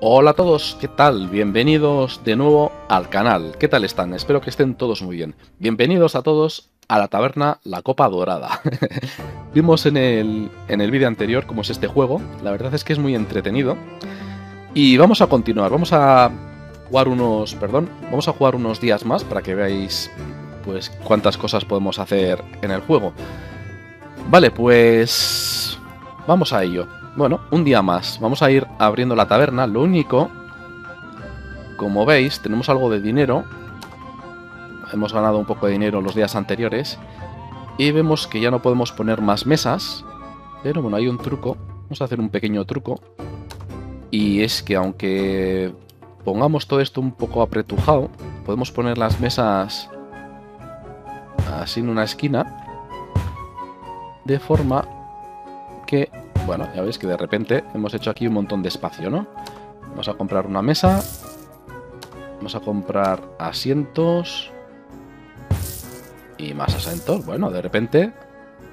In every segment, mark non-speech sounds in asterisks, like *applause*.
Hola a todos, ¿qué tal? Bienvenidos de nuevo al canal. ¿Qué tal están? Espero que estén todos muy bien. Bienvenidos a todos a la taberna La Copa Dorada. *laughs* Vimos en el, en el vídeo anterior cómo es este juego. La verdad es que es muy entretenido. Y vamos a continuar. Vamos a jugar unos... Perdón. Vamos a jugar unos días más para que veáis pues cuántas cosas podemos hacer en el juego. Vale, pues... Vamos a ello. Bueno, un día más. Vamos a ir abriendo la taberna. Lo único, como veis, tenemos algo de dinero. Hemos ganado un poco de dinero los días anteriores. Y vemos que ya no podemos poner más mesas. Pero bueno, hay un truco. Vamos a hacer un pequeño truco. Y es que aunque pongamos todo esto un poco apretujado, podemos poner las mesas así en una esquina. De forma que bueno, ya veis que de repente hemos hecho aquí un montón de espacio, ¿no? Vamos a comprar una mesa. Vamos a comprar asientos. Y más asientos. Bueno, de repente...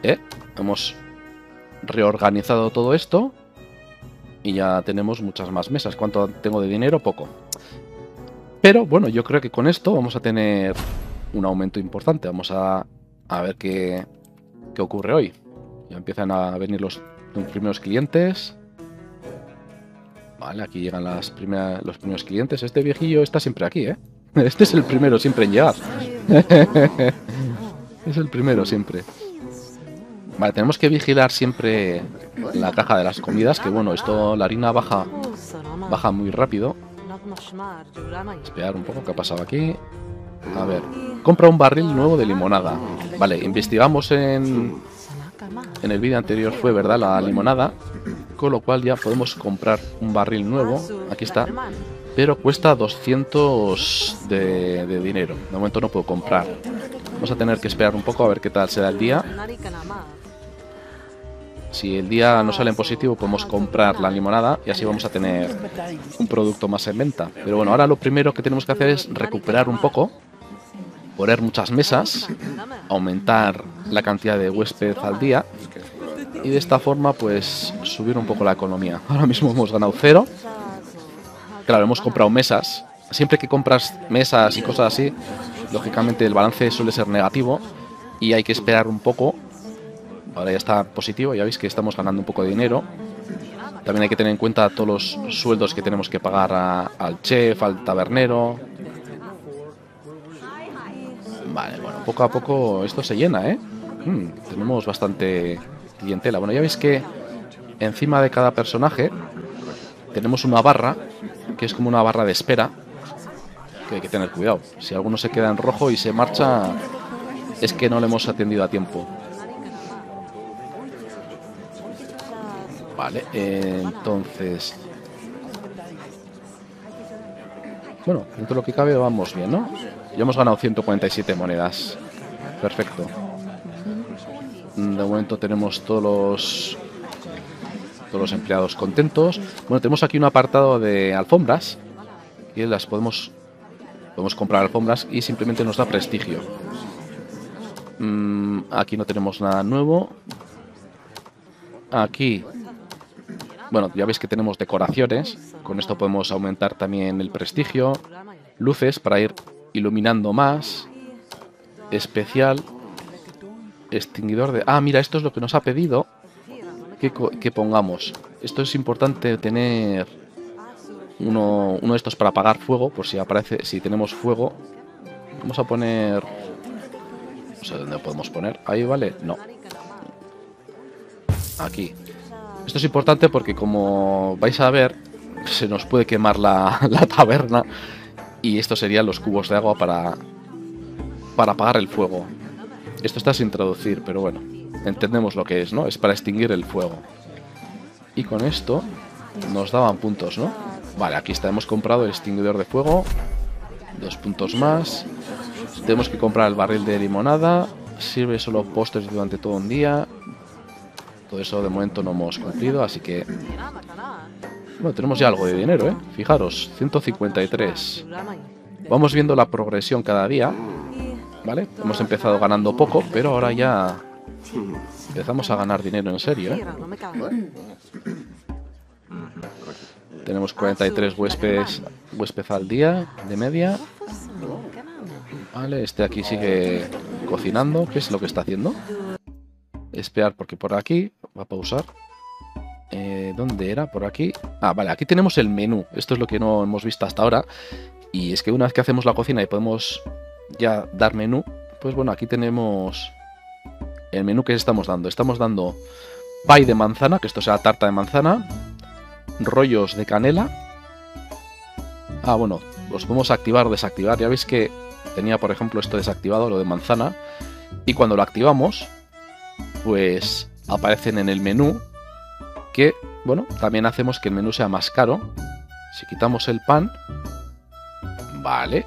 ¿eh? Hemos reorganizado todo esto. Y ya tenemos muchas más mesas. ¿Cuánto tengo de dinero? Poco. Pero bueno, yo creo que con esto vamos a tener un aumento importante. Vamos a, a ver qué, qué ocurre hoy. Ya empiezan a venir los primeros clientes. Vale, aquí llegan las los primeros clientes. Este viejillo está siempre aquí, ¿eh? *laughs* Este es el primero siempre en llegar. *laughs* es el primero siempre. Vale, tenemos que vigilar siempre la caja de las comidas, que bueno, esto, la harina baja, baja muy rápido. Esperar un poco qué ha pasado aquí. A ver, compra un barril nuevo de limonada. Vale, investigamos en, en el vídeo anterior fue, ¿verdad? La limonada. Con lo cual ya podemos comprar un barril nuevo. Aquí está. Pero cuesta 200 de, de dinero. De momento no puedo comprar. Vamos a tener que esperar un poco a ver qué tal será el día. Si el día no sale en positivo, podemos comprar la limonada y así vamos a tener un producto más en venta. Pero bueno, ahora lo primero que tenemos que hacer es recuperar un poco poner muchas mesas, aumentar la cantidad de huéspedes al día y de esta forma pues subir un poco la economía. *laughs* Ahora mismo hemos ganado cero. Claro, hemos comprado mesas. Siempre que compras mesas y cosas así, lógicamente el balance suele ser negativo y hay que esperar un poco. Ahora ya está positivo, ya veis que estamos ganando un poco de dinero. También hay que tener en cuenta todos los sueldos que tenemos que pagar al chef, al tabernero, Vale, bueno, poco a poco esto se llena, ¿eh? Hmm, tenemos bastante clientela. Bueno, ya veis que encima de cada personaje tenemos una barra, que es como una barra de espera, que hay que tener cuidado. Si alguno se queda en rojo y se marcha, es que no le hemos atendido a tiempo. Vale, entonces... Bueno, dentro de lo que cabe vamos bien, ¿no? Ya hemos ganado 147 monedas. Perfecto. De momento tenemos todos los todos los empleados contentos. Bueno, tenemos aquí un apartado de alfombras y las podemos podemos comprar alfombras y simplemente nos da prestigio. Mm, aquí no tenemos nada nuevo. Aquí bueno, ya veis que tenemos decoraciones. Con esto podemos aumentar también el prestigio. Luces para ir iluminando más, especial, extinguidor de... Ah, mira, esto es lo que nos ha pedido que, que pongamos. Esto es importante tener uno, uno de estos para apagar fuego, por si aparece, si tenemos fuego. Vamos a poner... No sé dónde podemos poner. Ahí, ¿vale? No. Aquí. Esto es importante porque como vais a ver, se nos puede quemar la, *laughs* la taberna y estos serían los cubos de agua para, para apagar el fuego. Esto está sin traducir, pero bueno, entendemos lo que es, ¿no? Es para extinguir el fuego. Y con esto nos daban puntos, ¿no? Vale, aquí está, hemos comprado el extinguidor de fuego. Dos puntos más. Tenemos que comprar el barril de limonada. Sirve solo postres durante todo un día. Todo eso de momento no hemos cumplido, así que bueno, tenemos ya algo de dinero, ¿eh? Fijaros, 153. Vamos viendo la progresión cada día, ¿vale? Hemos empezado ganando poco, pero ahora ya empezamos a ganar dinero en serio, ¿eh? Tenemos 43 huéspedes, huéspedes al día, de media. Vale, este aquí sigue cocinando. ¿Qué es lo que está haciendo? Esperar, porque por aquí va a pausar. Eh, ¿Dónde era? Por aquí. Ah, vale, aquí tenemos el menú. Esto es lo que no hemos visto hasta ahora. Y es que una vez que hacemos la cocina y podemos ya dar menú, pues bueno, aquí tenemos el menú que estamos dando. Estamos dando pie de manzana, que esto sea tarta de manzana, rollos de canela. Ah, bueno, los podemos activar o desactivar. Ya veis que tenía, por ejemplo, esto desactivado, lo de manzana. Y cuando lo activamos, pues aparecen en el menú que, bueno, también hacemos que el menú sea más caro. Si quitamos el pan, vale,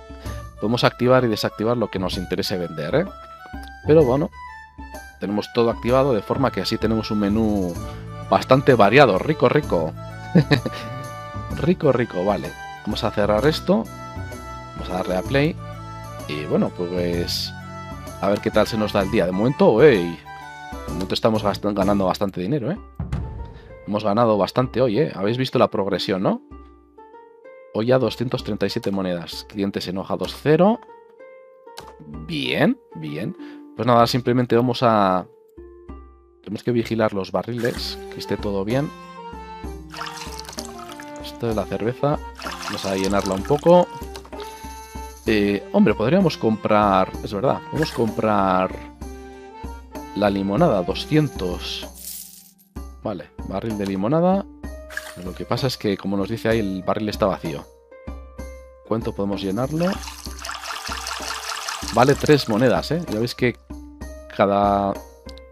podemos activar y desactivar lo que nos interese vender, ¿eh? Pero bueno, tenemos todo activado de forma que así tenemos un menú bastante variado, rico, rico. *laughs* rico, rico, vale. Vamos a cerrar esto. Vamos a darle a play. Y bueno, pues a ver qué tal se nos da el día. De momento, hey, de momento estamos ganando bastante dinero, ¿eh? Hemos ganado bastante hoy, ¿eh? Habéis visto la progresión, ¿no? Hoy ya 237 monedas. Clientes enojados 0. Bien, bien. Pues nada, simplemente vamos a... Tenemos que vigilar los barriles, que esté todo bien. Esto es la cerveza. Vamos a llenarla un poco. Eh, hombre, podríamos comprar... Es verdad, podemos comprar... La limonada, 200. Vale, barril de limonada. Lo que pasa es que, como nos dice ahí, el barril está vacío. ¿Cuánto podemos llenarlo? Vale tres monedas, ¿eh? Ya veis que cada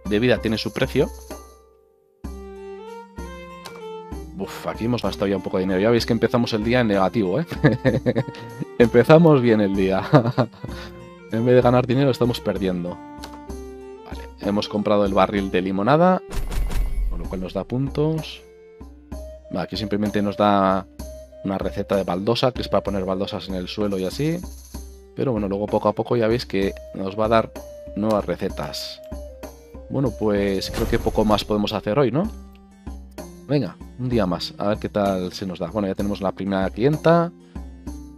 bebida tiene su precio. Uf, aquí hemos gastado ya un poco de dinero. Ya veis que empezamos el día en negativo, ¿eh? *laughs* empezamos bien el día. *laughs* en vez de ganar dinero, estamos perdiendo. Vale, hemos comprado el barril de limonada, lo cual nos da puntos. Aquí simplemente nos da una receta de baldosa, que es para poner baldosas en el suelo y así. Pero bueno, luego poco a poco ya veis que nos va a dar nuevas recetas. Bueno, pues creo que poco más podemos hacer hoy, ¿no? Venga, un día más, a ver qué tal se nos da. Bueno, ya tenemos la primera clienta.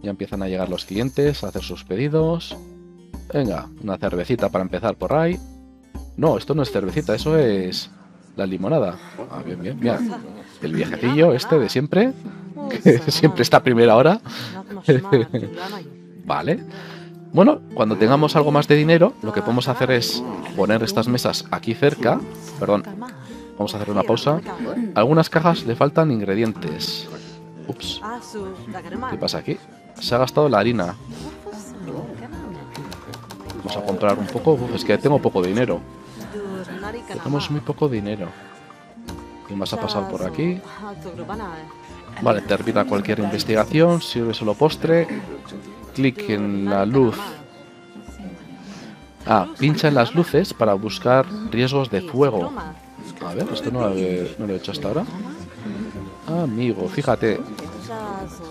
Ya empiezan a llegar los clientes a hacer sus pedidos. Venga, una cervecita para empezar por ahí. No, esto no es cervecita, eso es la limonada. Ah, bien, bien, bien el viejecillo este de siempre, que *laughs* siempre está a primera hora. *laughs* vale. Bueno, cuando tengamos algo más de dinero, lo que podemos hacer es poner estas mesas aquí cerca. Perdón, vamos a hacer una pausa. Algunas cajas le faltan ingredientes. Ups. ¿Qué pasa aquí? Se ha gastado la harina. Vamos a comprar un poco. es que tengo poco dinero. Tenemos muy poco dinero. ¿Quién más ha pasado por aquí? Vale, termina cualquier investigación, sirve solo postre. Clic en la luz. Ah, pincha en las luces para buscar riesgos de fuego. A ver, esto no lo, he, hecho hasta ahora. amigo, fíjate.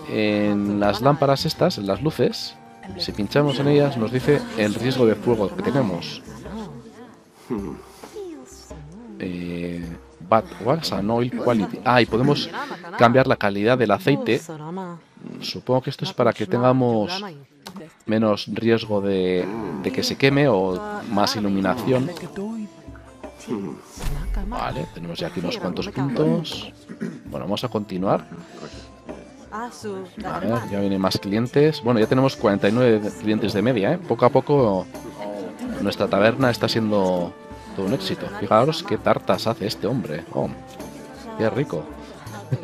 En las lámparas estas, en las luces, si pinchamos en ellas nos dice el riesgo de fuego que tenemos. Eh, an oil quality? Ah, y podemos cambiar la calidad del aceite. Supongo que esto es para que tengamos menos riesgo de, que se queme o más iluminación. Vale, tenemos ya aquí unos cuantos puntos. Bueno, vamos a continuar. A ver, ya vienen más clientes. Bueno, ya tenemos 49 clientes de media, ¿eh? Poco a poco nuestra taberna está siendo un éxito. Fijaros qué tartas hace este hombre. Oh, qué rico. *laughs*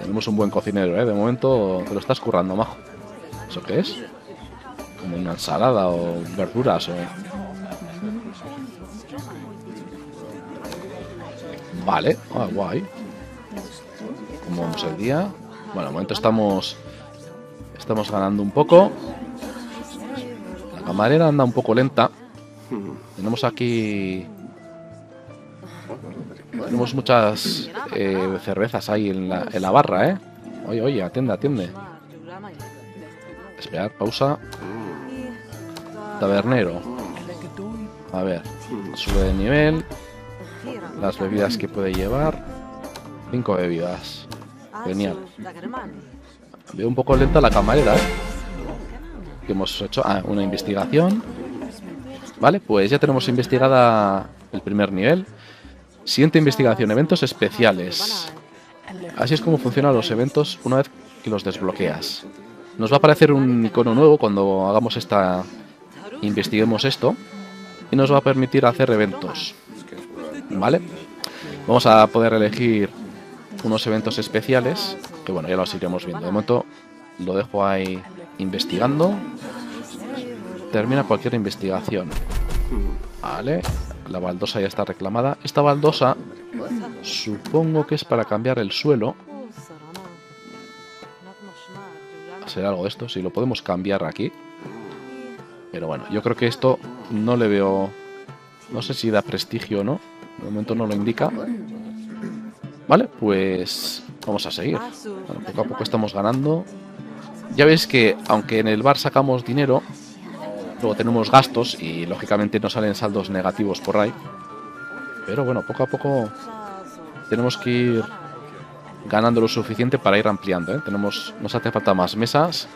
Tenemos un buen cocinero, ¿eh? De momento te lo estás currando, majo. ¿Eso qué es? Como una ensalada o verduras o... Vale, ah, guay. Como vamos el día? Bueno, de momento estamos... Estamos ganando un poco. La camarera anda un poco lenta. Tenemos aquí... Tenemos muchas eh, cervezas ahí en la, en la barra, ¿eh? Oye, oye, atiende, atiende. Esperar, pausa. Tabernero. A ver, sube de nivel. Las bebidas que puede llevar. Cinco bebidas. Genial. Veo un poco lenta la camarera, ¿eh? Que hemos hecho ah, una investigación. Vale, pues ya tenemos investigada el primer nivel. Siguiente investigación, eventos especiales. Así es como funcionan los eventos una vez que los desbloqueas. Nos va a aparecer un icono nuevo cuando hagamos esta... investiguemos esto. Y nos va a permitir hacer eventos. ¿Vale? Vamos a poder elegir unos eventos especiales. Que bueno, ya los iremos viendo. De momento lo dejo ahí investigando. Termina cualquier investigación. Vale. La baldosa ya está reclamada. Esta baldosa supongo que es para cambiar el suelo. Será algo de esto. Si lo podemos cambiar aquí. Pero bueno, yo creo que esto no le veo... No sé si da prestigio o no. De momento no lo indica. Vale, pues vamos a seguir. poco a poco estamos ganando. Ya veis que aunque en el bar sacamos dinero, luego tenemos gastos y lógicamente no salen saldos negativos por ahí. Pero bueno, poco a poco tenemos que ir ganando lo suficiente para ir ampliando. ¿eh? Tenemos, nos hace falta más mesas.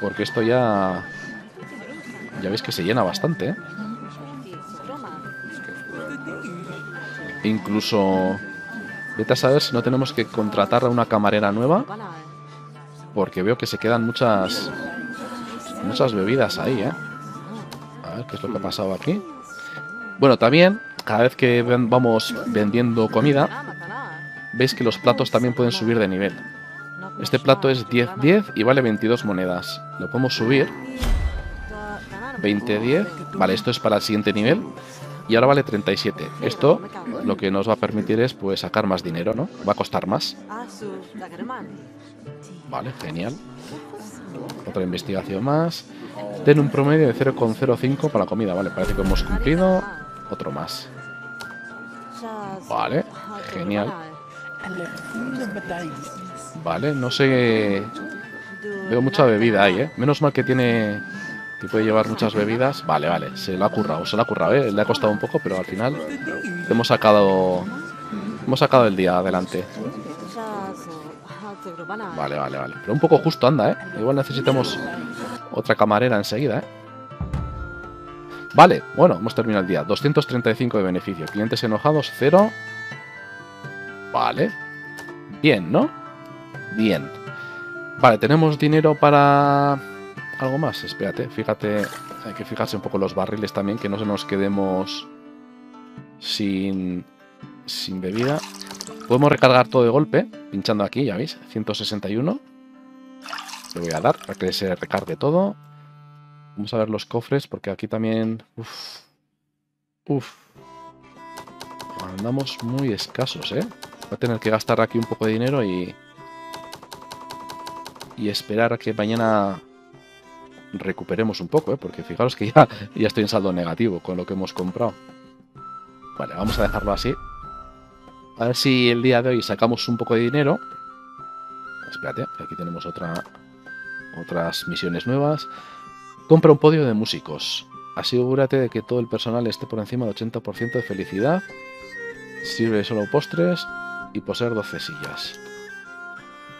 Porque esto ya... Ya veis que se llena bastante. ¿eh? Incluso... Vete a saber si no tenemos que contratar a una camarera nueva. Porque veo que se quedan muchas... Muchas bebidas ahí, ¿eh? A ver qué es lo que ha pasado aquí. Bueno, también, cada vez que vamos vendiendo comida, veis que los platos también pueden subir de nivel. Este plato es 10-10 y vale 22 monedas. Lo podemos subir. 20-10. Vale, esto es para el siguiente nivel y ahora vale 37. Esto lo que nos va a permitir es pues sacar más dinero, ¿no? Va a costar más. Vale, genial. Otra investigación más. Ten un promedio de 0,05 para la comida. Vale, parece que hemos cumplido. Otro más. Vale, genial. Vale, no sé... Veo mucha bebida ahí, ¿eh? Menos mal que tiene que puede llevar muchas bebidas. Vale, vale, se lo ha currado, se lo ha currado, ¿eh? Le ha costado un poco, pero al final hemos sacado hemos sacado el día adelante. Vale, vale, vale. Pero un poco justo anda, ¿eh? Igual necesitamos otra camarera enseguida, ¿eh? Vale, bueno, hemos terminado el día. 235 de beneficio. Clientes enojados, cero. Vale. Bien, ¿no? Bien. Vale, tenemos dinero para algo más, espérate, fíjate, hay que fijarse un poco los barriles también, que no se nos quedemos sin, sin bebida. Podemos recargar todo de golpe, pinchando aquí, ya veis, 161. Le voy a dar para que se recargue todo. Vamos a ver los cofres, porque aquí también... Uf, uf. Andamos muy escasos, ¿eh? Voy a tener que gastar aquí un poco de dinero y... Y esperar a que mañana recuperemos un poco, ¿eh? porque fijaros que ya, ya estoy en saldo negativo con lo que hemos comprado. Vale, vamos a dejarlo así. A ver si el día de hoy sacamos un poco de dinero. Espérate, aquí tenemos otra, otras misiones nuevas. Compra un podio de músicos. Asegúrate de que todo el personal esté por encima del 80% de felicidad. Sirve solo postres y poseer 12 sillas.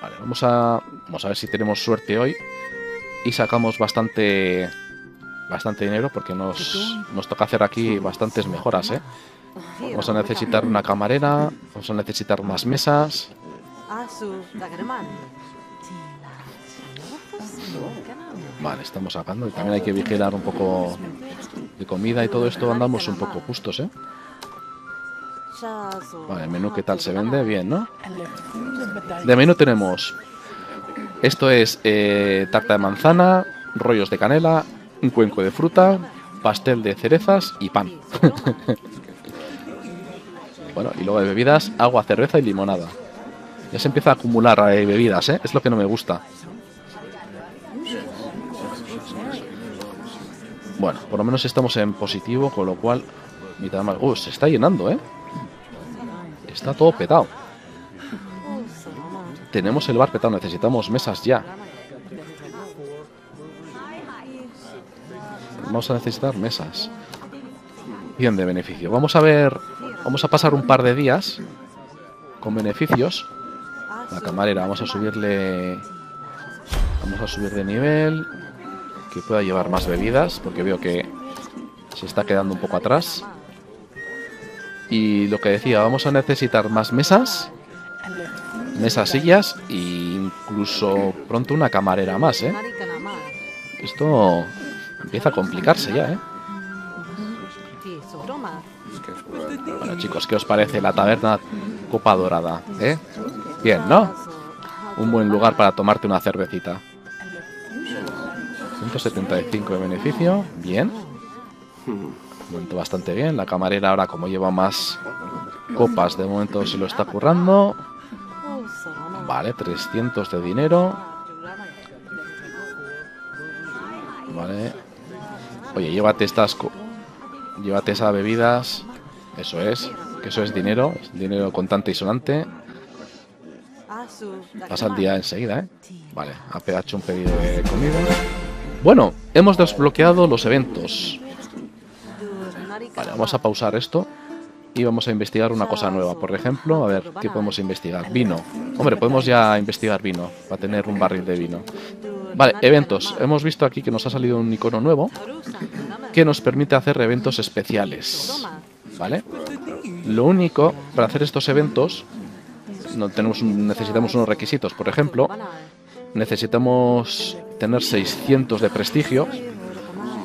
Vale, vamos a, vamos a ver si tenemos suerte hoy y sacamos bastante bastante dinero porque nos, nos toca hacer aquí bastantes mejoras, ¿eh? Vamos a necesitar una camarera, vamos a necesitar más mesas. Vale, estamos sacando y también hay que vigilar un poco de comida y todo esto andamos un poco justos, ¿eh? Vale, el menú qué tal se vende, bien, ¿no? De menú tenemos esto es eh, tarta de manzana, rollos de canela, un cuenco de fruta, pastel de cerezas y pan. Bueno, y luego de bebidas, agua, cerveza y limonada. Ya se empieza a acumular eh, bebidas, ¿eh? Es lo que no me gusta. Bueno, por lo menos estamos en positivo, con lo cual... Mitad más... Uh, se está llenando, ¿eh? Está todo petado. Tenemos el bar petado, necesitamos mesas ya. Vamos a necesitar mesas. Bien de beneficio. Vamos a ver, vamos a pasar un par de días con beneficios. La camarera, vamos a subirle... Vamos a subir de nivel. Que pueda llevar más bebidas, porque veo que se está quedando un poco atrás. Y lo que decía, vamos a necesitar más mesas. Mesas, sillas e incluso pronto una camarera más, ¿eh? Esto empieza a complicarse ya, ¿eh? Bueno, chicos, ¿qué os parece la taberna Copa Dorada? ¿Eh? Bien, ¿no? Un buen lugar para tomarte una cervecita. 175 de beneficio. Bien. Momento bastante bien. La camarera ahora, como lleva más copas, de momento se lo está currando. Vale, 300 de dinero. Vale. Oye, llévate estas... Llévate esas bebidas. Eso es. Que eso es dinero. dinero contante y sonante. Pasa el día enseguida, ¿eh? Vale, ha hecho un pedido de comida. Bueno, hemos desbloqueado los eventos. Vale, vamos a pausar esto y vamos a investigar una cosa nueva. Por ejemplo, a ver, ¿qué podemos investigar? Vino. Hombre, podemos ya investigar vino, para tener un barril de vino. Vale, eventos. Hemos visto aquí que nos ha salido un icono nuevo que nos permite hacer eventos especiales. ¿Vale? Lo único, para hacer estos eventos, no tenemos necesitamos unos requisitos. Por ejemplo, necesitamos tener 600 de prestigio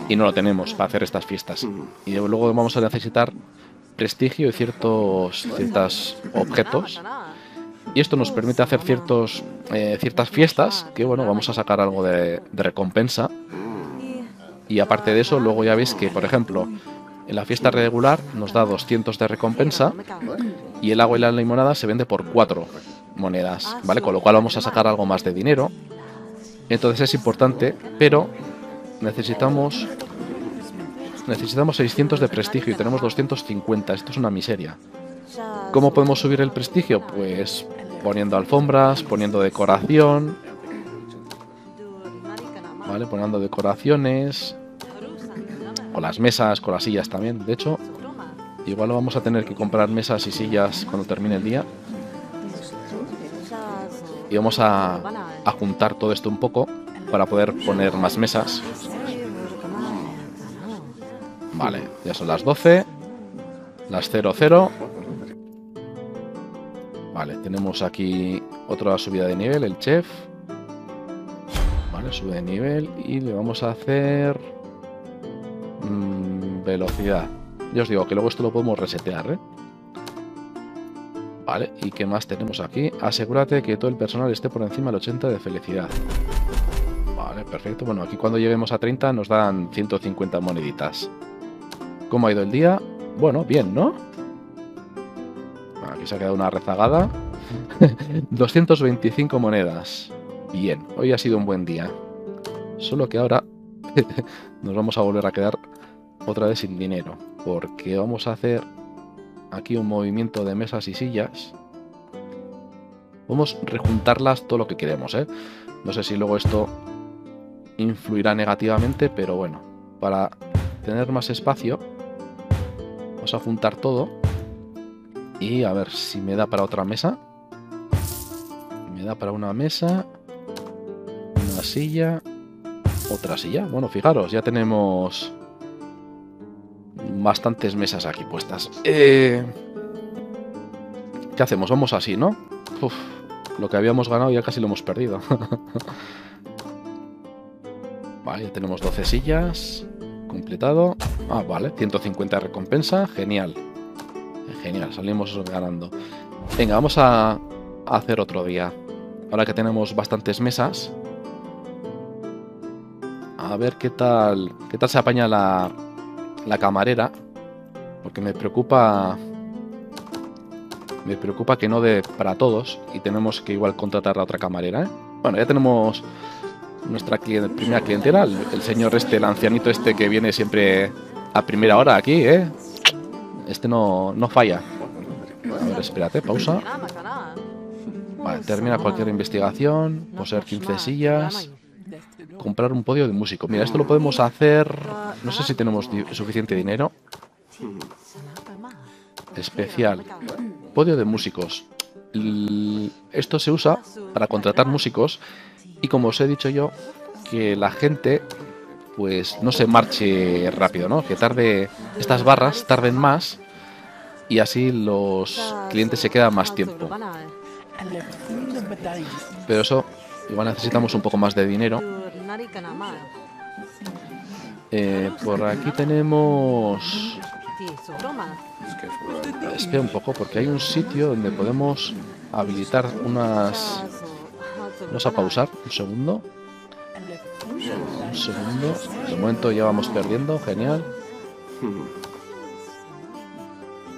y no lo tenemos para hacer estas fiestas. Y luego vamos a necesitar prestigio y ciertos ciertos objetos. Y esto nos permite hacer ciertos, eh, ciertas fiestas que, bueno, vamos a sacar algo de, de recompensa. Y aparte de eso, luego ya veis que, por ejemplo, en la fiesta regular nos da 200 de recompensa y el agua y la limonada se vende por 4 monedas, ¿vale? Con lo cual vamos a sacar algo más de dinero. Entonces es importante, pero necesitamos necesitamos 600 de prestigio y tenemos 250. Esto es una miseria. ¿Cómo podemos subir el prestigio? Pues poniendo alfombras, poniendo decoración. Vale, poniendo decoraciones. O las mesas, con las sillas también. De hecho, igual vamos a tener que comprar mesas y sillas cuando termine el día. Y vamos a, a juntar todo esto un poco para poder poner más mesas. Vale, ya son las 12. Las 00. Vale, tenemos aquí otra subida de nivel, el chef. Vale, sube de nivel y le vamos a hacer... Mm, velocidad. Ya os digo que luego esto lo podemos resetear, ¿eh? Vale, ¿y qué más tenemos aquí? Asegúrate que todo el personal esté por encima del 80 de felicidad. Vale, perfecto. Bueno, aquí cuando lleguemos a 30 nos dan 150 moneditas. ¿Cómo ha ido el día? Bueno, bien, ¿no? Aquí se ha quedado una rezagada. *laughs* 225 monedas. Bien, hoy ha sido un buen día. Solo que ahora *laughs* nos vamos a volver a quedar otra vez sin dinero. Porque vamos a hacer aquí un movimiento de mesas y sillas. Vamos a rejuntarlas todo lo que queremos, ¿eh? No sé si luego esto influirá negativamente, pero bueno, para tener más espacio Vamos a juntar todo. Y a ver si me da para otra mesa. Me da para una mesa. Una silla. Otra silla. Bueno, fijaros, ya tenemos bastantes mesas aquí puestas. Eh, ¿Qué hacemos? Vamos así, ¿no? lo que habíamos ganado ya casi lo hemos perdido. *laughs* vale, ya tenemos 12 sillas. Completado. Ah, vale, 150 de recompensa, genial. Genial, salimos ganando. Venga, vamos a, hacer otro día. Ahora que tenemos bastantes mesas. A ver qué tal, qué tal se apaña la, la camarera. Porque me preocupa... Me preocupa que no dé para todos y tenemos que igual contratar a otra camarera. ¿eh? Bueno, ya tenemos nuestra primera clientela, el, señor este, el ancianito este que viene siempre a primera hora aquí, ¿eh? Este no, no falla. A ver, espérate, pausa. Vale, termina cualquier investigación. Poseer 15 sillas. Comprar un podio de músico. Mira, esto lo podemos hacer... No sé si tenemos suficiente dinero. Especial. Podio de músicos. esto se usa para contratar músicos y como os he dicho yo, que la gente pues no se marche rápido, ¿no? Que tarde estas barras tarden más y así los clientes se quedan más tiempo. Pero eso igual necesitamos un poco más de dinero. Eh, por aquí tenemos Espera un poco, porque hay un sitio donde podemos habilitar unas... Vamos a pausar un segundo. Un segundo. De momento ya vamos perdiendo, genial.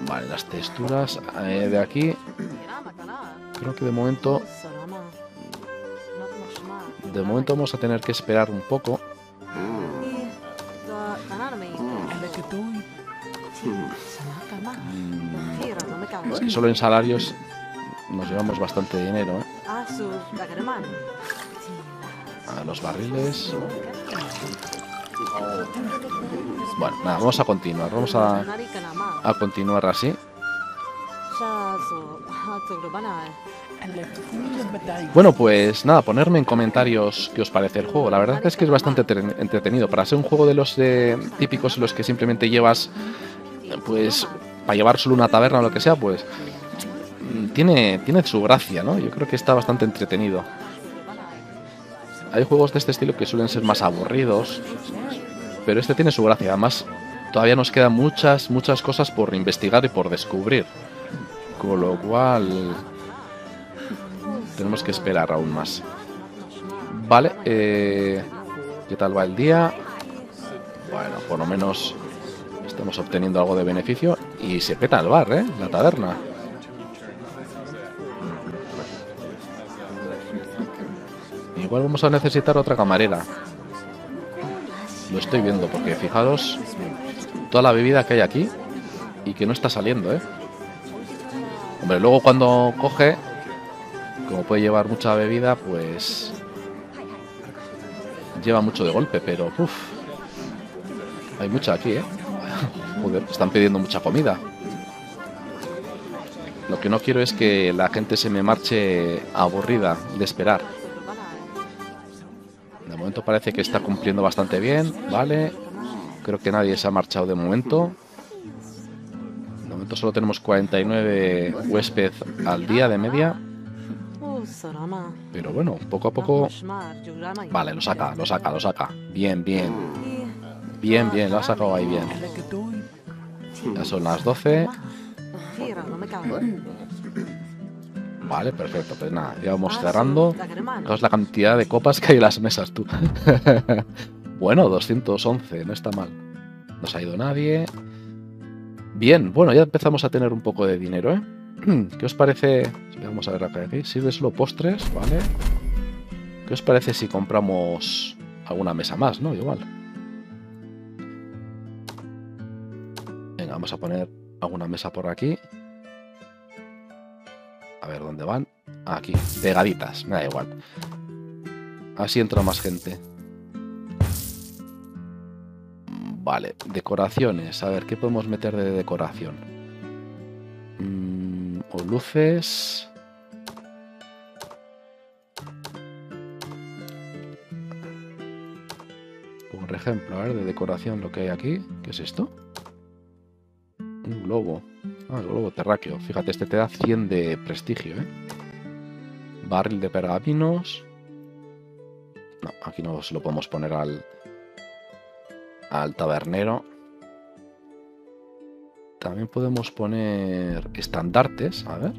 Vale, las texturas eh, de aquí. Creo que de momento... De momento vamos a tener que esperar un poco. Es que solo en salarios nos llevamos bastante dinero. ¿eh? A los barriles. Bueno, nada, vamos a continuar. Vamos a, a continuar así. Bueno, pues nada, ponerme en comentarios qué os parece el juego. La verdad es que es bastante entretenido. Para ser un juego de los típicos en los que simplemente llevas, pues, para llevar solo una taberna o lo que sea, pues, tiene, tiene su gracia, ¿no? Yo creo que está bastante entretenido. Hay juegos de este estilo que suelen ser más aburridos, pero este tiene su gracia. Además, todavía nos quedan muchas, muchas cosas por investigar y por descubrir. Con lo cual, tenemos que esperar aún más. Vale, eh, ¿qué tal va el día? Bueno, por lo menos estamos obteniendo algo de beneficio y se peta el bar, ¿eh? La taberna. Igual vamos a necesitar otra camarera. Lo estoy viendo porque fijaros toda la bebida que hay aquí y que no está saliendo, ¿eh? Hombre, luego cuando coge, como puede llevar mucha bebida, pues lleva mucho de golpe, pero uff, hay mucha aquí, ¿eh? *laughs* Joder, están pidiendo mucha comida. Lo que no quiero es que la gente se me marche aburrida de esperar. De momento parece que está cumpliendo bastante bien, ¿vale? Creo que nadie se ha marchado de momento solo tenemos 49 huéspedes al día de media. Pero bueno, poco a poco... Vale, lo saca, lo saca, lo saca. Bien, bien. Bien, bien, lo ha sacado ahí bien. Ya son las 12. Vale, perfecto. Pues nada, ya vamos cerrando. es la cantidad de copas que hay en las mesas, tú. *laughs* bueno, 211, no está mal. No se ha ido nadie. Bien, bueno, ya empezamos a tener un poco de dinero, ¿eh? *clears throat* ¿Qué os parece? Vamos a ver acá aquí. Sirve solo postres, ¿vale? ¿Qué os parece si compramos alguna mesa más, no? Igual. Venga, vamos a poner alguna mesa por aquí. A ver dónde van. Aquí, pegaditas, me da igual. Así entra más gente. Vale, decoraciones. A ver, ¿qué podemos meter de decoración? Mm, o luces. Por ejemplo, a ver, de decoración lo que hay aquí. ¿Qué es esto? Un globo. Ah, el globo terráqueo. Fíjate, este te da 100 de prestigio, ¿eh? Barril de pergaminos. No, aquí no se lo podemos poner al, al tabernero. También podemos poner estandartes, a ver.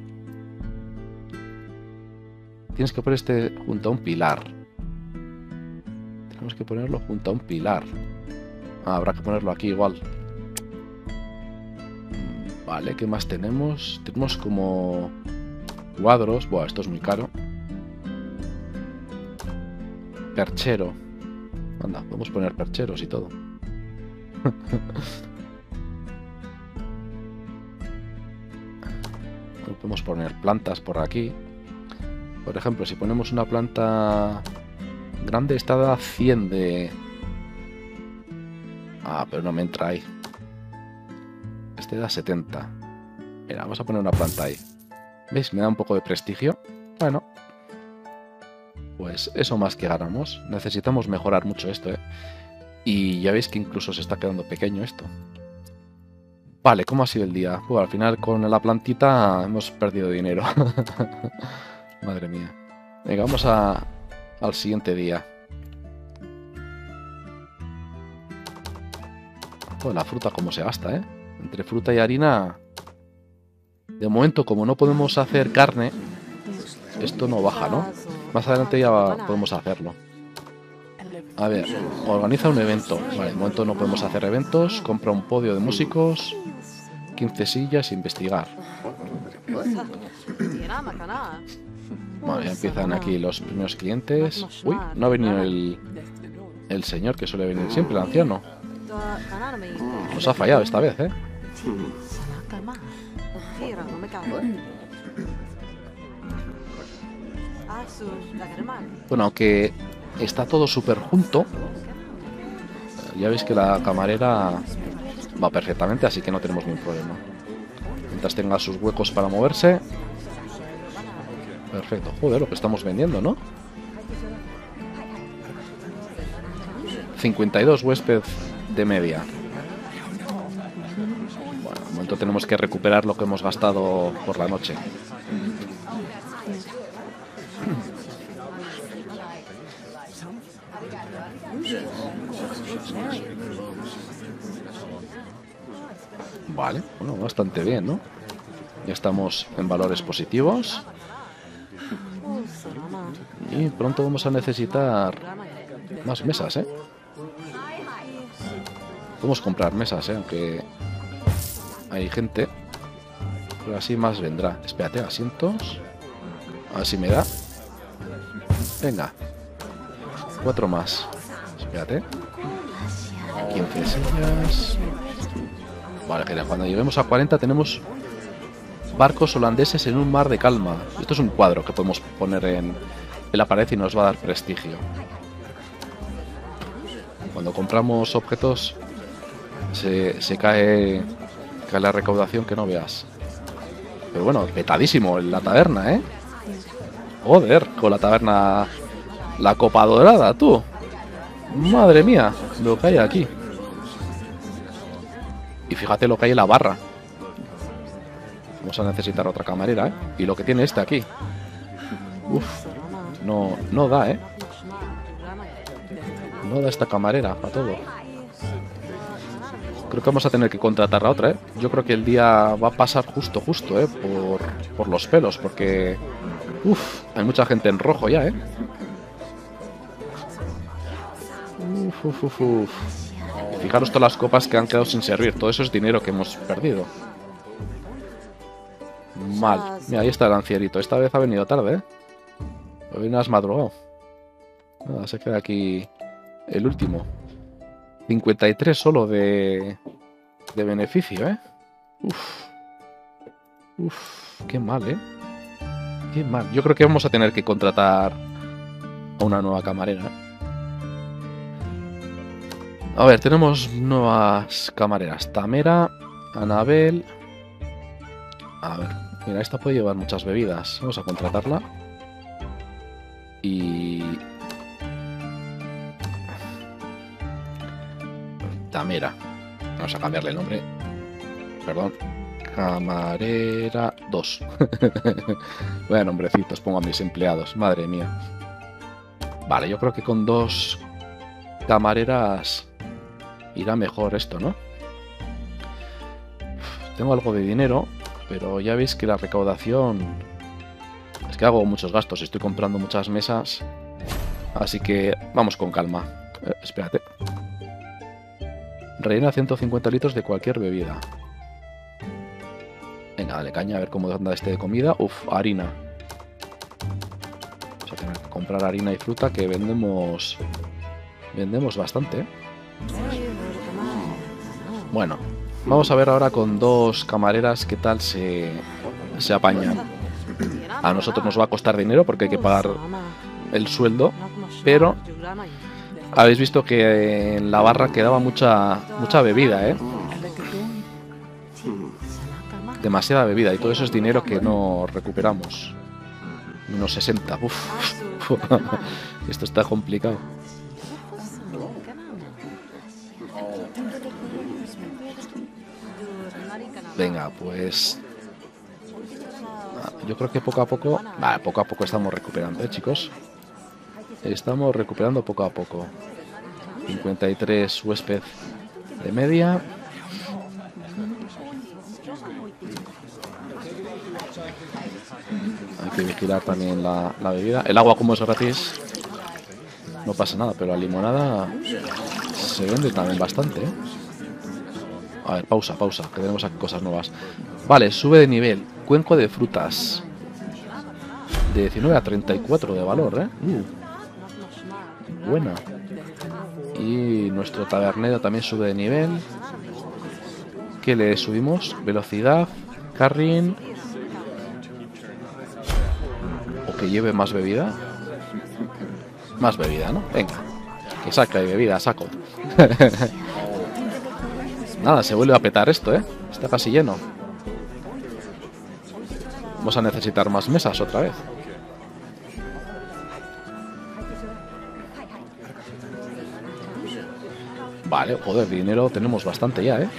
Tienes que poner este junto a un pilar. Tenemos que ponerlo junto a un pilar. Habrá que ponerlo aquí igual. Vale, ¿qué más tenemos? Tenemos como cuadros. Buah, esto es muy caro. Perchero. Anda, podemos poner percheros y todo. *laughs* Podemos poner plantas por aquí. Por ejemplo, si ponemos una planta grande, está da 100 de... Ah, pero no me entra ahí. Este da 70. Mira, vamos a poner una planta ahí. ¿Veis? Me da un poco de prestigio. Bueno. Pues eso más que ganamos. Necesitamos mejorar mucho esto, ¿eh? Y ya veis que incluso se está quedando pequeño esto. Vale, ¿cómo ha sido el día? Bueno, al final con la plantita hemos perdido dinero. *laughs* Madre mía. Venga, vamos a, al siguiente día. La fruta como se gasta, ¿eh? Entre fruta y harina... De momento, como no podemos hacer carne, esto no baja, ¿no? Más adelante ya podemos hacerlo. A ver, organiza un evento. Vale, de momento no podemos hacer eventos. Compra un podio de músicos. 15 sillas, investigar. Bueno, empiezan aquí los primeros clientes. Uy, no ha venido el, el señor que suele venir siempre, el anciano. Nos ha fallado esta vez, ¿eh? Bueno, aunque está todo súper junto, ya veis que la camarera va perfectamente, así que no tenemos ningún problema. Mientras tenga sus huecos para moverse. Perfecto. Joder, lo que estamos vendiendo, ¿no? 52 huéspedes de media. Bueno, de momento tenemos que recuperar lo que hemos gastado por la noche. Vale, bueno, bastante bien, ¿no? Ya estamos en valores positivos. Y pronto vamos a necesitar más mesas, ¿eh? Podemos comprar mesas, ¿eh? Aunque hay gente. Pero así más vendrá. Espérate, asientos. A ver si me da. Venga. Cuatro más. Espérate. 15 sillas. Vale. Cuando lleguemos a 40 tenemos barcos holandeses en un mar de calma. Esto es un cuadro que podemos poner en, en la pared y nos va a dar prestigio. Cuando compramos objetos se, se cae, cae la recaudación que no veas. Pero bueno, petadísimo en la taberna, ¿eh? Joder, con la taberna... La copa dorada, tú. Madre mía, lo que hay aquí. Y fíjate lo que hay en la barra. Vamos a necesitar otra camarera, ¿eh? Y lo que tiene este aquí. Uf, no, no da, ¿eh? No da esta camarera para todo. Creo que vamos a tener que contratar a otra, ¿eh? Yo creo que el día va a pasar justo, justo, ¿eh? Por, por los pelos, porque... Uf, hay mucha gente en rojo ya, ¿eh? Uf, uf, uf, uf. Fijaros todas las copas que han quedado sin servir. Todo eso es dinero que hemos perdido. Mal. Mira, ahí está el ancierito. Esta vez ha venido tarde, ¿eh? Hoy no has madrugado. Nada, se queda aquí el último. 53 solo de, de beneficio, ¿eh? Uf. Uf, qué mal, ¿eh? Qué mal. Yo creo que vamos a tener que contratar a una nueva camarera. A ver, tenemos nuevas camareras. Tamera, Anabel. A ver, mira, esta puede llevar muchas bebidas. Vamos a contratarla. Y... Tamera. Vamos a cambiarle el nombre. Perdón. Camarera 2. *laughs* Vaya nombrecitos pongo a mis empleados. Madre mía. Vale, yo creo que con dos camareras irá mejor esto, ¿no? Tengo algo de dinero, pero ya veis que la recaudación... Es que hago muchos gastos, estoy comprando muchas mesas. Así que vamos con calma. Eh, espérate. Rellena 150 litros de cualquier bebida. Venga, dale caña, a ver cómo anda este de comida. Uf, harina. Vamos a tener que comprar harina y fruta que vendemos... Vendemos bastante, ¿eh? Bueno, vamos a ver ahora con dos camareras qué tal se, se apañan. A nosotros nos va a costar dinero porque hay que pagar el sueldo, pero habéis visto que en la barra quedaba mucha mucha bebida, ¿eh? demasiada bebida y todo eso es dinero que no recuperamos. Unos 60. Uf. *laughs* Esto está complicado. Venga, pues... Yo creo que poco a poco... Vale, poco a poco estamos recuperando, ¿eh, chicos? Estamos recuperando poco a poco. 53 huésped de media. Hay que vigilar también la, la bebida. El agua como es gratis, no pasa nada, pero la limonada se vende también bastante. ¿eh? A ver, pausa, pausa, que tenemos aquí cosas nuevas. Vale, sube de nivel. Cuenco de frutas. De 19 a 34 de valor, ¿eh? Uh. Buena. Y nuestro tabernero también sube de nivel. ¿Qué le subimos? Velocidad, carrying. O que lleve más bebida. Más bebida, ¿no? Venga. Que saca de bebida, saco. *laughs* Nada, se vuelve a petar esto, ¿eh? Está casi lleno. Vamos a necesitar más mesas otra vez. Vale, joder, dinero tenemos bastante ya, ¿eh?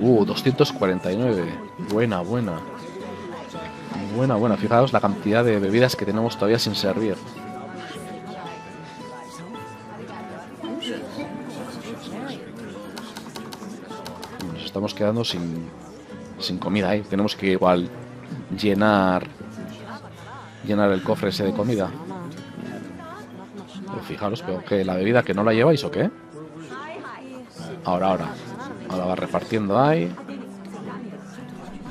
Uh, 249. Buena, buena. Buena, buena. Fijaos la cantidad de bebidas que tenemos todavía sin servir. Estamos quedando sin, comida ahí. Tenemos que igual llenar llenar el cofre ese de comida. Fijaros, pero que la bebida que no la lleváis o qué? Ahora, ahora. Ahora va repartiendo ahí.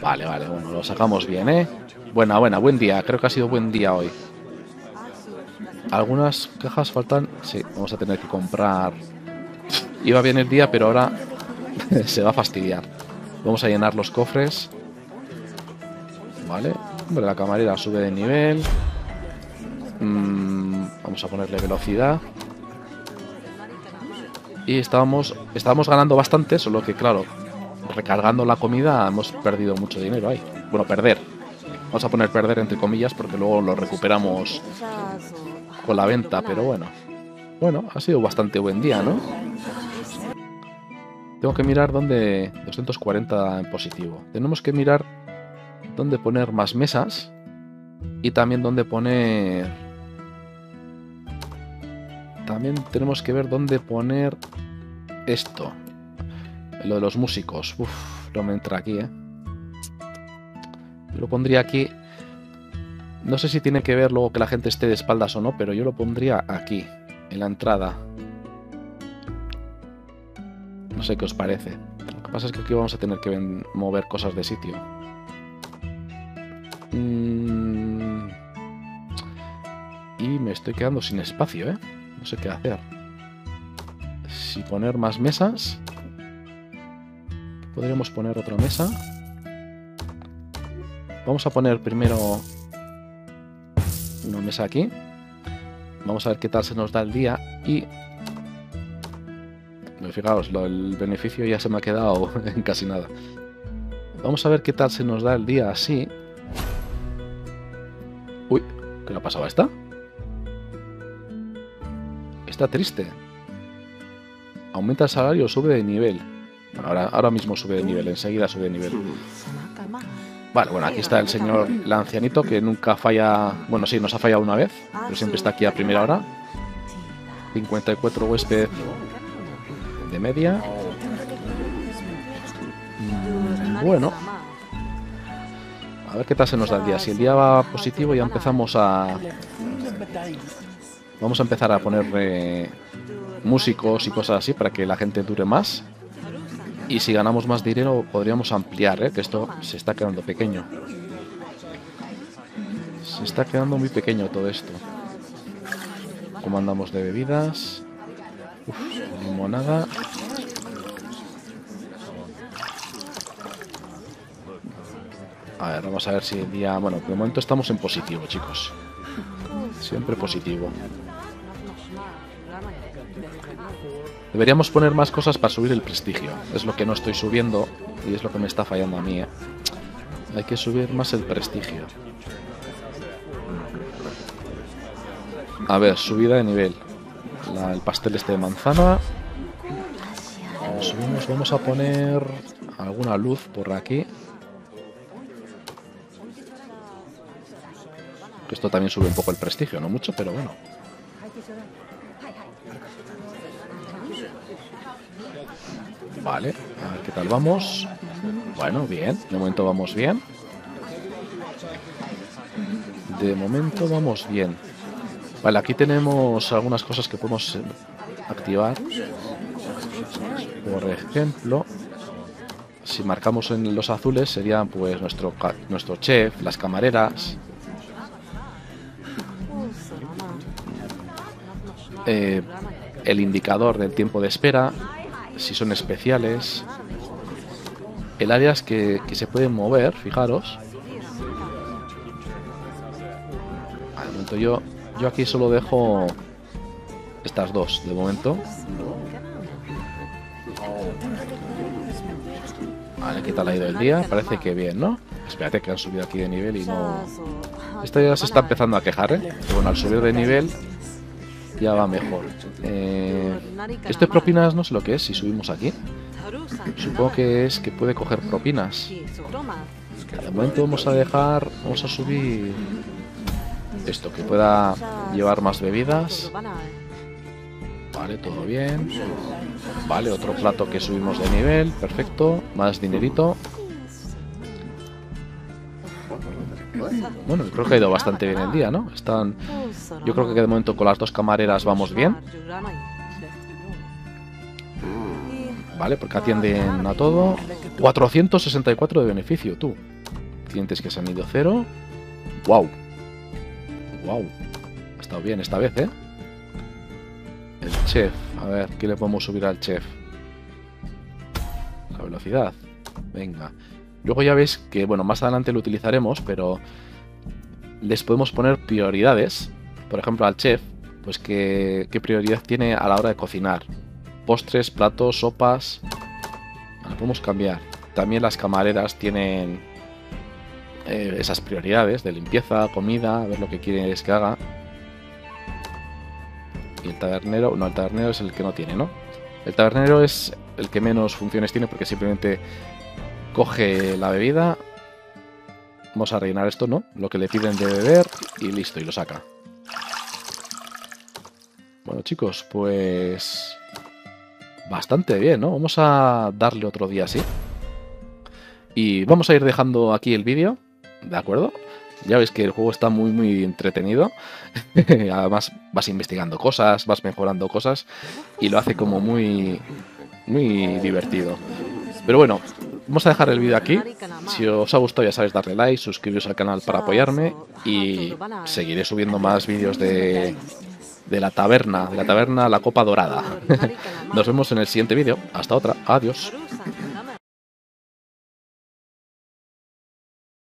Vale, vale, bueno, lo sacamos bien, ¿eh? Buena, buena, buen día. Creo que ha sido buen día hoy. Algunas cajas faltan. Sí, vamos a tener que comprar. Iba bien el día, pero ahora *laughs* se va a fastidiar. Vamos a llenar los cofres. Vale. Hombre, la camarera sube de nivel. Mm, vamos a ponerle velocidad. Y estábamos, estábamos ganando bastante, solo que claro, recargando la comida hemos perdido mucho dinero ahí. Bueno, perder. Vamos a poner perder entre comillas porque luego lo recuperamos con la venta, pero bueno. Bueno, ha sido bastante buen día, ¿no? Tengo que mirar dónde... 240 en positivo. Tenemos que mirar dónde poner más mesas y también dónde poner... También tenemos que ver dónde poner esto. Lo de los músicos. Uf, no me entra aquí, ¿eh? Yo lo pondría aquí. No sé si tiene que ver luego que la gente esté de espaldas o no, pero yo lo pondría aquí, en la entrada. No sé qué os parece. Lo que pasa es que aquí vamos a tener que mover cosas de sitio. Mm. Y me estoy quedando sin espacio, ¿eh? No sé qué hacer. Si poner más mesas... Podríamos poner otra mesa. Vamos a poner primero una mesa aquí. Vamos a ver qué tal se nos da el día y... Fijaos, el beneficio ya se me ha quedado *laughs* en casi nada. Vamos a ver qué tal se nos da el día así. Uy, ¿qué le ha pasado a esta? Está triste. Aumenta el salario, sube de nivel. Ahora, ahora mismo sube de nivel, enseguida sube de nivel. Vale, bueno, aquí está el señor, el ancianito, que nunca falla... Bueno, sí, nos ha fallado una vez, pero siempre está aquí a primera hora. 54 huésped de media. Mm, bueno. A ver qué tal se nos da el día. Si el día va positivo ya empezamos a... Vamos a empezar a poner eh, músicos y cosas así para que la gente dure más. Y si ganamos más dinero podríamos ampliar, ¿eh? que esto se está quedando pequeño. Se está quedando muy pequeño todo esto. ¿Cómo andamos de bebidas? Limonada. A ver, vamos a ver si el día... Bueno, de momento estamos en positivo, chicos. Siempre positivo. Deberíamos poner más cosas para subir el prestigio. Es lo que no estoy subiendo y es lo que me está fallando a mí. ¿eh? Hay que subir más el prestigio. A ver, subida de nivel. El pastel este de manzana. Subimos, vamos a poner alguna luz por aquí. Esto también sube un poco el prestigio, no mucho, pero bueno. Vale, a ver qué tal vamos. Bueno, bien, de momento vamos bien. De momento vamos bien. Vale, aquí tenemos algunas cosas que podemos eh, activar. Por ejemplo, si marcamos en los azules serían pues nuestro, nuestro chef, las camareras. Eh, el indicador del tiempo de espera, si son especiales. El áreas que, que se pueden mover, fijaros. Al momento yo yo aquí solo dejo estas dos de momento. Vale, ¿qué tal ha ido el día? Parece que bien, ¿no? Espérate que han subido aquí de nivel y no... Esta ya se está empezando a quejar, ¿eh? bueno, al subir de nivel ya va mejor. Eh, esto de propinas no sé lo que es, si subimos aquí. Supongo que es que puede coger propinas. De momento vamos a dejar... Vamos a subir esto, que pueda llevar más bebidas. Vale, todo bien. Vale, otro plato que subimos de nivel. Perfecto. Más dinerito. Bueno, creo que ha ido bastante bien el día, ¿no? Están... Yo creo que de momento con las dos camareras vamos bien. Vale, porque atienden a todo. 464 de beneficio, tú. Clientes que se han ido cero. ¡Wow! Wow. Ha estado bien esta vez, ¿eh? El chef. A ver, ¿qué le podemos subir al chef? La velocidad. Venga. Luego ya veis que, bueno, más adelante lo utilizaremos, pero les podemos poner prioridades. Por ejemplo, al chef, pues qué, qué prioridad tiene a la hora de cocinar. Postres, platos, sopas. Lo podemos cambiar. También las camareras tienen eh, esas prioridades de limpieza, comida, ver lo que quieres que haga. Y el tabernero, no, el tabernero es el que no tiene, ¿no? El tabernero es el que menos funciones tiene porque simplemente coge la bebida. Vamos a rellenar esto, ¿no? Lo que le piden de beber y listo, y lo saca. Bueno chicos, pues... Bastante bien, ¿no? Vamos a darle otro día así. Y vamos a ir dejando aquí el vídeo. ¿De acuerdo? Ya ves que el juego está muy, muy entretenido. *laughs* Además, vas investigando cosas, vas mejorando cosas y lo hace como muy, muy divertido. Pero bueno, vamos a dejar el vídeo aquí. Si os ha gustado, ya sabéis, darle like, suscribiros al canal para apoyarme y seguiré subiendo más vídeos de, de la taberna, la taberna La Copa Dorada. *laughs* Nos vemos en el siguiente vídeo. Hasta otra. Adiós.